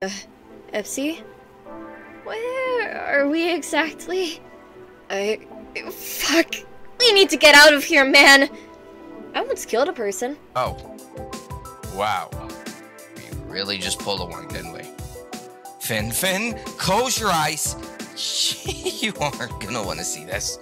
Uh, Epsy? Where are we exactly? I. Fuck! We need to get out of here, man! I once killed a person. Oh. Wow. We really just pulled a one, didn't we? Finn, Finn, close your eyes. you aren't gonna want to see this.